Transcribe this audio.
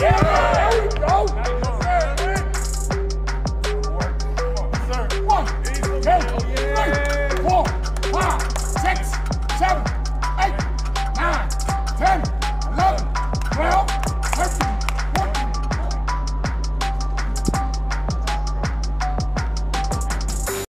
Yes, sir.